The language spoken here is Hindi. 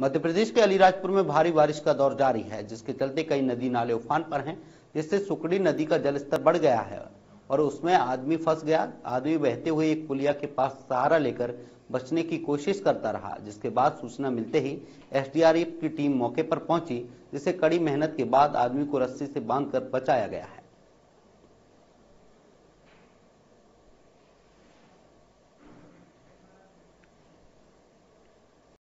मध्य प्रदेश के अलीराजपुर में भारी बारिश का दौर जारी है, जिसके चलते कई नदी नाले उफान पर हैं, जिससे सुकड़ी नदी का जलस्तर बढ़ गया है और उसमें आदमी फंस गया। आदमी बहते हुए एक पुलिया के पास सहारा लेकर बचने की कोशिश करता रहा, जिसके बाद सूचना मिलते ही एसडीआरएफ की टीम मौके पर पहुँची, जिसे कड़ी मेहनत के बाद आदमी को रस्सी से बांधकर बचाया गया है।